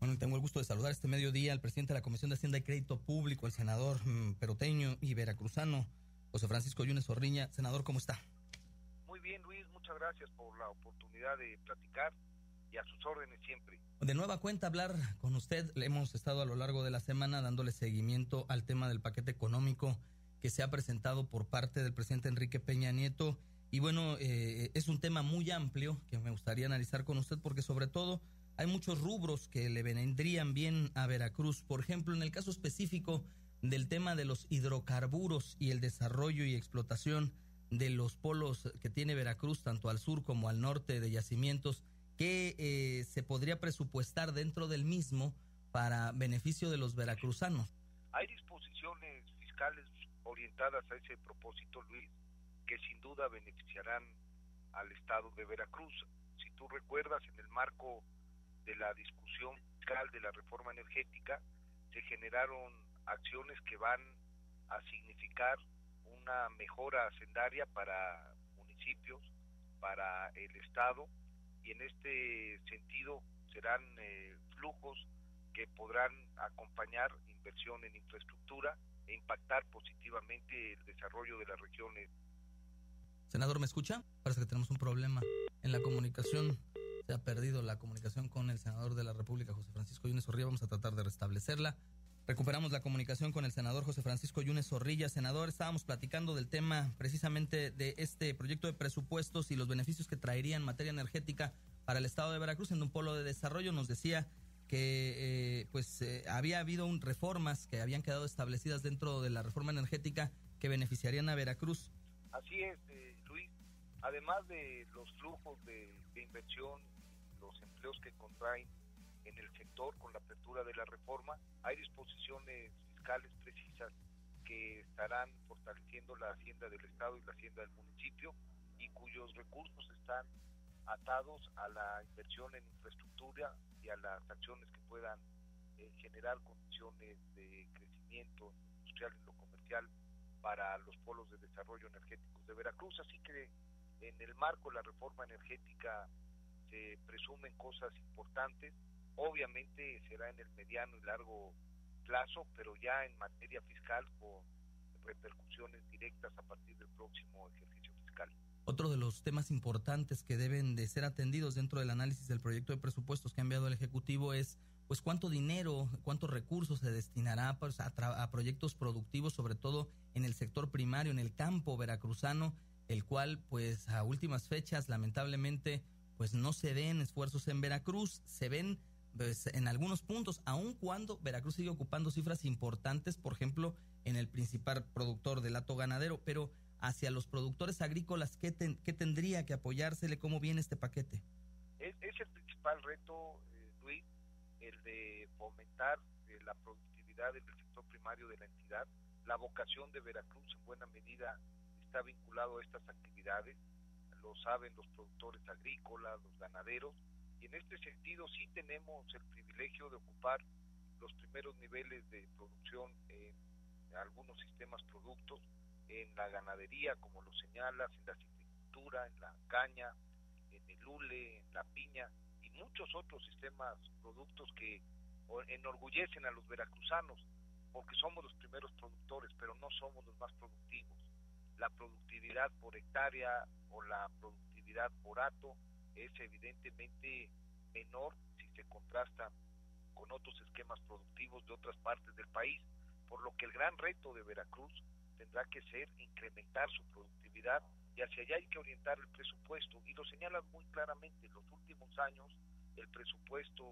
Bueno, tengo el gusto de saludar este mediodía al presidente de la Comisión de Hacienda y Crédito Público, el senador mm, peroteño y veracruzano, José Francisco Yunes Orriña. Senador, ¿cómo está? Muy bien, Luis, muchas gracias por la oportunidad de platicar y a sus órdenes siempre. De nueva cuenta hablar con usted. Le hemos estado a lo largo de la semana dándole seguimiento al tema del paquete económico que se ha presentado por parte del presidente Enrique Peña Nieto. Y bueno, eh, es un tema muy amplio que me gustaría analizar con usted porque sobre todo hay muchos rubros que le vendrían bien a Veracruz. Por ejemplo, en el caso específico del tema de los hidrocarburos y el desarrollo y explotación de los polos que tiene Veracruz, tanto al sur como al norte de yacimientos, que eh, se podría presupuestar dentro del mismo para beneficio de los veracruzanos. Hay disposiciones fiscales orientadas a ese propósito, Luis, que sin duda beneficiarán al Estado de Veracruz. Si tú recuerdas, en el marco de la discusión fiscal de la reforma energética, se generaron acciones que van a significar una mejora hacendaria para municipios, para el Estado, y en este sentido serán eh, flujos que podrán acompañar inversión en infraestructura e impactar positivamente el desarrollo de las regiones. Senador, ¿me escucha? Parece que tenemos un problema en la comunicación se ha perdido la comunicación con el senador de la República, José Francisco Yunes Zorrilla. Vamos a tratar de restablecerla. Recuperamos la comunicación con el senador José Francisco Yunes Zorrilla. Senador, estábamos platicando del tema precisamente de este proyecto de presupuestos y los beneficios que traería en materia energética para el estado de Veracruz en un polo de desarrollo. Nos decía que eh, pues eh, había habido un, reformas que habían quedado establecidas dentro de la reforma energética que beneficiarían a Veracruz. Así es, eh, Luis. Además de los flujos de, inversión los empleos que contraen en el sector con la apertura de la reforma. Hay disposiciones fiscales precisas que estarán fortaleciendo la hacienda del Estado y la hacienda del municipio y cuyos recursos están atados a la inversión en infraestructura y a las acciones que puedan eh, generar condiciones de crecimiento industrial y lo comercial para los polos de desarrollo energéticos de Veracruz. Así que en el marco de la reforma energética se presumen cosas importantes. Obviamente será en el mediano y largo plazo, pero ya en materia fiscal con repercusiones directas a partir del próximo ejercicio. Otro de los temas importantes que deben de ser atendidos dentro del análisis del proyecto de presupuestos que ha enviado el Ejecutivo es pues cuánto dinero, cuántos recursos se destinará pues, a, proyectos productivos, sobre todo en el sector primario, en el campo veracruzano, el cual pues a últimas fechas lamentablemente pues no se ven esfuerzos en Veracruz, se ven pues, en algunos puntos, aun cuando Veracruz sigue ocupando cifras importantes, por ejemplo, en el principal productor del lato ganadero, pero hacia los productores agrícolas, ¿qué, tendría que apoyársele? ¿Cómo viene este paquete? Es, el principal reto, eh, Luis, el de fomentar eh, la productividad del sector primario de la entidad. La vocación de Veracruz en buena medida está vinculado a estas actividades lo saben los productores agrícolas, los ganaderos, y en este sentido sí tenemos el privilegio de ocupar los primeros niveles de producción en algunos sistemas productos, en la ganadería, como lo señalas, en la silvicultura, en la caña, en el hule, en la piña y muchos otros sistemas productos que enorgullecen a los veracruzanos porque somos los primeros productores, pero no somos los más productivos. La productividad por hectárea o la productividad por ato es evidentemente menor si se contrasta con otros esquemas productivos de otras partes del país, por lo que el gran reto de Veracruz tendrá que ser incrementar su productividad y hacia allá hay que orientar el presupuesto y lo señalan muy claramente en los últimos años el presupuesto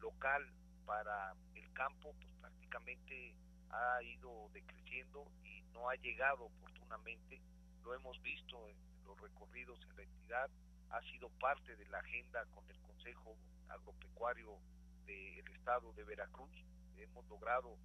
local para el campo pues prácticamente ha ido decreciendo y no ha llegado oportunamente lo hemos visto en los recorridos en la entidad, ha sido parte de la agenda con el Consejo Agropecuario del Estado de Veracruz. Hemos logrado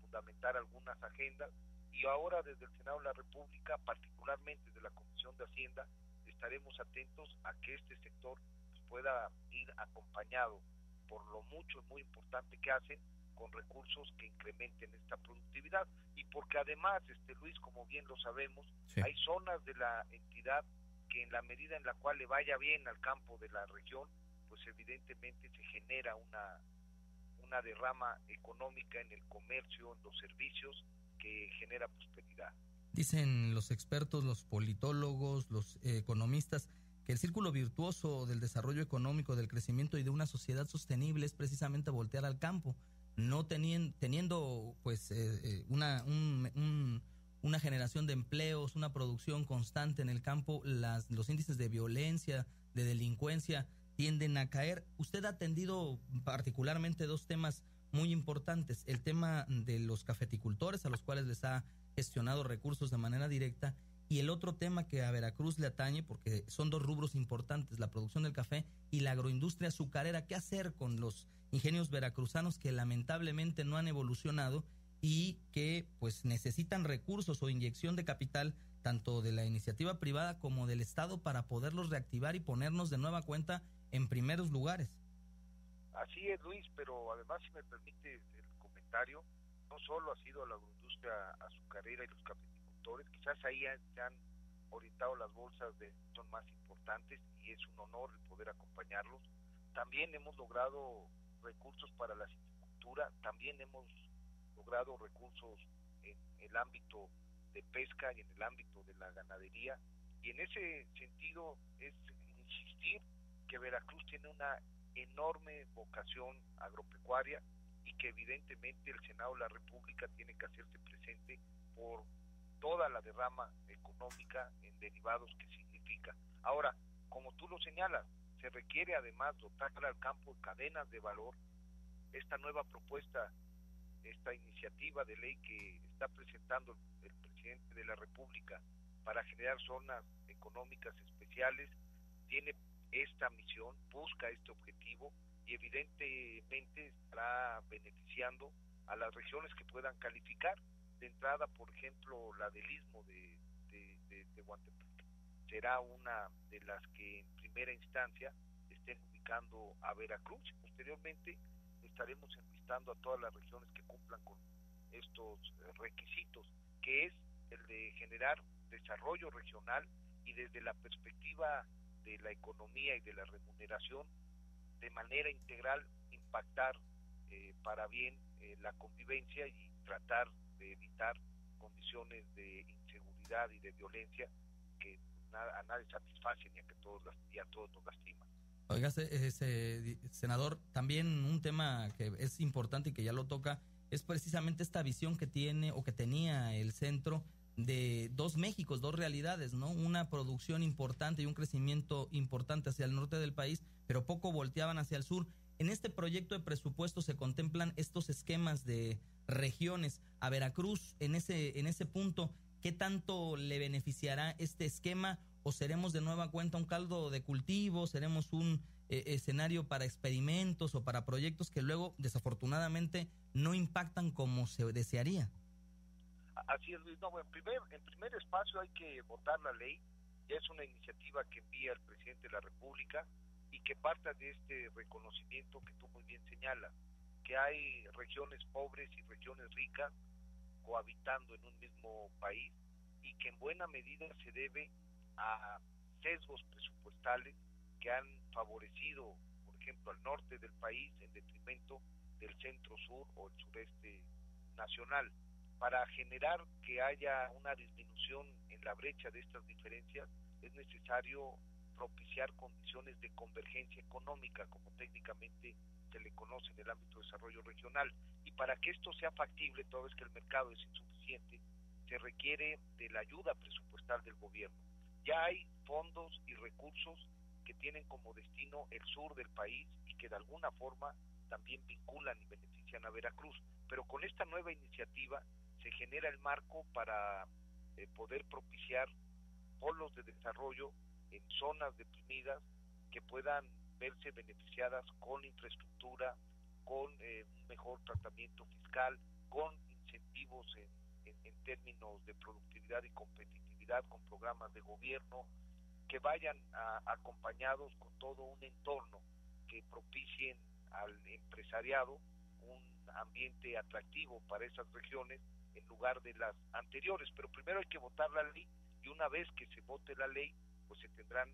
fundamentar algunas agendas y ahora desde el Senado de la República, particularmente de la Comisión de Hacienda, estaremos atentos a que este sector pueda ir acompañado por lo mucho y muy importante que hacen con recursos que incrementen esta productividad. Y porque además este Luis como bien lo sabemos hay zonas de la entidad que en la medida en la cual le vaya bien al campo de la región pues evidentemente se genera una una derrama económica en el comercio, en los servicios, genera prosperidad. Dicen los expertos, los politólogos, los economistas, que el círculo virtuoso del desarrollo económico, del crecimiento y de una sociedad sostenible es precisamente voltear al campo, no teniendo, teniendo pues eh, eh, una, una generación de empleos, una producción constante en el campo, las, los índices de violencia, de delincuencia tienden a caer. Usted ha atendido particularmente dos temas muy importantes, el tema de los cafeticultores a los cuales les ha gestionado recursos de manera directa y el otro tema que a Veracruz le atañe, porque son dos rubros importantes, la producción del café y la agroindustria azucarera, ¿qué hacer con los ingenios veracruzanos que lamentablemente no han evolucionado y que pues necesitan recursos o inyección de capital tanto de la iniciativa privada como del Estado para poderlos reactivar y ponernos de nueva cuenta en primeros lugares? Así es, Luis, pero además, si me permite el comentario, no solo ha sido la agroindustria azucarera y los cafés quizás ahí se han orientado las bolsas de son más importantes y es un honor el poder acompañarlos. También hemos logrado recursos para la silvicultura, también hemos logrado recursos en el ámbito de pesca y en el ámbito de la ganadería y en ese sentido es insistir que Veracruz tiene una enorme vocación agropecuaria y que evidentemente el Senado de la República tiene que hacerse presente por toda la derrama económica en derivados que significa. Ahora, como tú lo señalas, se requiere además dotar al campo de cadenas de valor. Esta nueva propuesta, esta iniciativa de ley que está presentando el presidente de la República para generar zonas económicas especiales, tiene esta misión, busca este objetivo y evidentemente estará beneficiando a las regiones que puedan calificar de entrada, por ejemplo, la del istmo de, de, será una de las que en primera instancia estén ubicando a Veracruz. Posteriormente estaremos enlistando a todas las regiones que cumplan con estos requisitos, que es el de generar desarrollo regional y desde la perspectiva de la economía y de la remuneración, de manera integral impactar eh, para bien eh, la convivencia y tratar de evitar condiciones de inseguridad y de violencia que a nadie satisfacen y a, que todos, y a todos nos lastiman. Oiga, ese, senador, también un tema que es importante y que ya lo toca es precisamente esta visión que tiene o que tenía el centro de dos Méxicos, dos realidades, ¿no? Una producción importante y un crecimiento importante hacia el norte del país, pero poco volteaban hacia el sur. En este proyecto de presupuesto se contemplan estos esquemas de regiones. A Veracruz, en ese, en ese punto, ¿qué tanto le beneficiará este esquema? ¿O seremos de nueva cuenta un caldo de cultivo? ¿Seremos un eh, escenario para experimentos o para proyectos que luego, desafortunadamente, no impactan como se desearía? Así es, Luis. No, en, primer, en primer espacio hay que votar la ley. Es una iniciativa que envía el presidente de la República y que parta de este reconocimiento que tú muy bien señalas que hay regiones pobres y regiones ricas cohabitando en un mismo país y que en buena medida se debe a sesgos presupuestales que han favorecido, por ejemplo, al norte del país en detrimento del centro-sur o el sureste nacional. Para generar que haya una disminución en la brecha de estas diferencias es necesario propiciar condiciones de convergencia económica, como técnicamente se le conoce en el ámbito de desarrollo regional. Y para que esto sea factible, toda vez que el mercado es insuficiente, se requiere de la ayuda presupuestal del gobierno. Ya hay fondos y recursos que tienen como destino el sur del país y que de alguna forma también vinculan y benefician a Veracruz. Pero con esta nueva iniciativa se genera el marco para eh, poder propiciar polos de desarrollo en zonas deprimidas que puedan verse beneficiadas con infraestructura, con eh, un mejor tratamiento fiscal, con incentivos en, términos de productividad y competitividad, con programas de gobierno, que vayan acompañados con todo un entorno que propicien al empresariado un ambiente atractivo para esas regiones en lugar de las anteriores. Pero primero hay que votar la ley y una vez que se vote la ley, pues se tendrán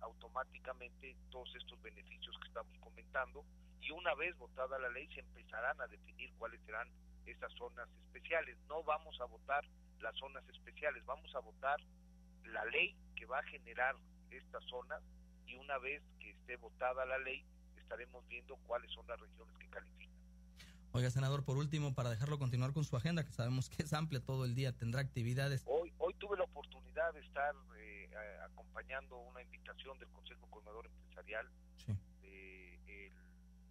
automáticamente todos estos beneficios que estamos comentando y una vez votada la ley se empezarán a definir cuáles serán esas zonas especiales. No vamos a votar las zonas especiales, vamos a votar la ley que va a generar estas zonas y una vez que esté votada la ley estaremos viendo cuáles son las regiones que califican. Oiga, senador, por último, para dejarlo continuar con su agenda, que sabemos que es amplia todo el día, tendrá actividades. Hoy, hoy tuve la oportunidad de estar eh, acompañando una invitación del Consejo Coordinador Empresarial del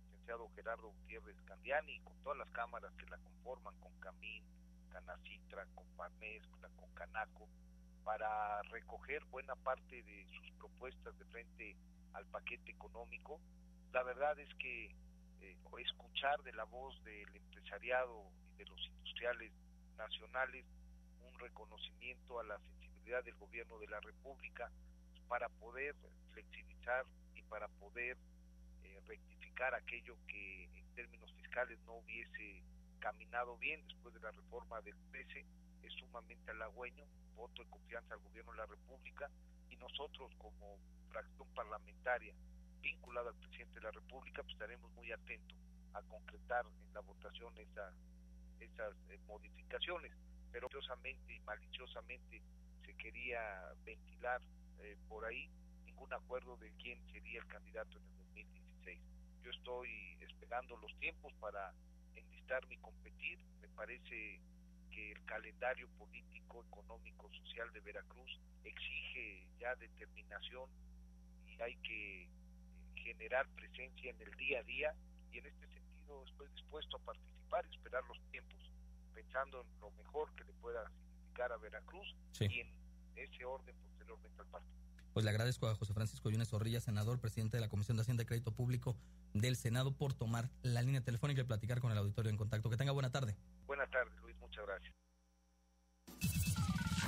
licenciado Gerardo Gutiérrez Candiani con todas las cámaras que la conforman, con Camín, Canacitra, con Parmes, con Canaco, para recoger buena parte de sus propuestas de frente al paquete económico. La verdad es que eh, escuchar de la voz del empresariado y de los industriales nacionales un reconocimiento a la sensibilidad del gobierno de la República para poder flexibilizar y para poder eh, rectificar aquello que en términos fiscales no hubiese caminado bien después de la reforma del 13 es sumamente halagüeño, voto de confianza al gobierno de la República y nosotros como fracción parlamentaria vinculada al presidente de la República, pues estaremos muy atentos a concretar en la votación esa, esas eh, modificaciones. Pero maliciosamente y maliciosamente se quería ventilar eh, por ahí ningún acuerdo de quién sería el candidato en el 2016. Yo estoy esperando los tiempos para enlistarme y competir. Me parece que el calendario político, económico, social de Veracruz exige ya determinación y hay que generar presencia en el día a día y en este sentido estoy dispuesto a participar y esperar los tiempos, pensando en lo mejor que le pueda significar a Veracruz y en ese orden posteriormente al partido. Pues le agradezco a José Francisco Yunes Zorrilla, senador, presidente de la Comisión de Hacienda y Crédito Público del Senado, por tomar la línea telefónica y platicar con el auditorio en contacto. Que tenga buena tarde. Buena tarde, Luis. Muchas gracias.